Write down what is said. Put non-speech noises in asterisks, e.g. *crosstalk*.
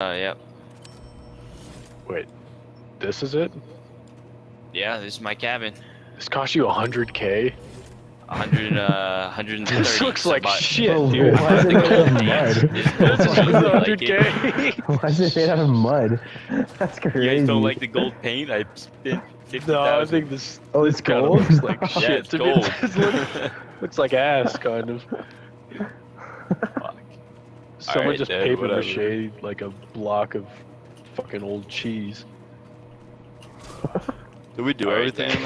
Uh, yeah. Wait, this is it? Yeah, this is my cabin. This cost you 100k? 100, uh, 130. *laughs* This looks like about- shit, Oh, dude. *laughs* *laughs* why is it made out of mud? It's This is paint, like it. 100k. Why is it made out of mud? That's crazy. You guys don't like the gold paint? I spent 50,000. no, I think this. Oh, this it's kind of gold? looks like shit yeah, it's to gold. me. Looks, looks like ass, kind of. Fuck. Someone Alright, just Dad, paper whatever. mache like a block of fucking old cheese. *laughs* Did we do Alright, everything? then. in